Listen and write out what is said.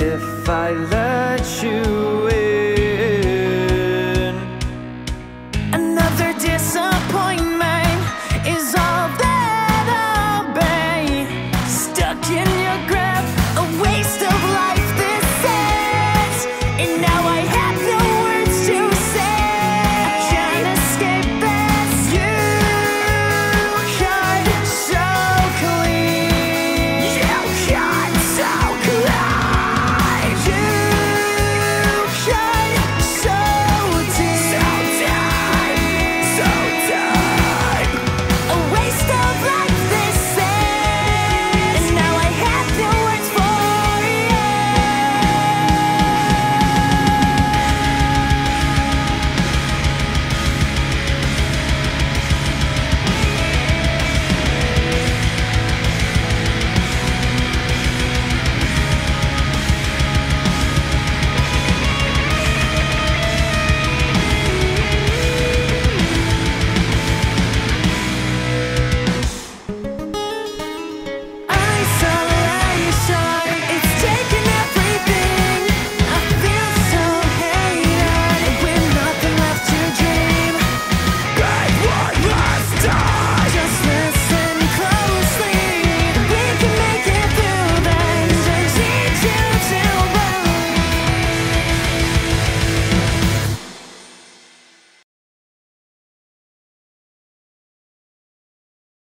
if I let you.